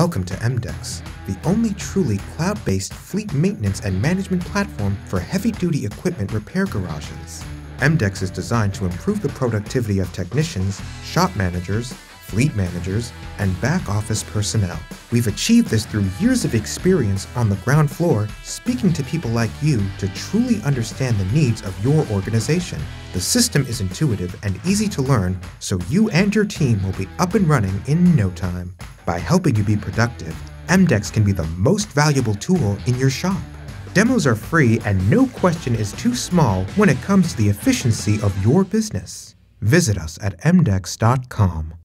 Welcome to EMDECS, the only truly cloud based fleet maintenance and management platform for heavy duty equipment repair garages. EMDECS is designed to improve the productivity of technicians, shop managers, fleet managers, and back office personnel. We've achieved this through years of experience on the ground floor, speaking to people like you to truly understand the needs of your organization. The system is intuitive and easy to learn, so you and your team will be up and running in no time. By helping you be productive, EMDECS can be the most valuable tool in your shop. Demos are free and no question is too small when it comes to the efficiency of your business. Visit us at emdecs.com.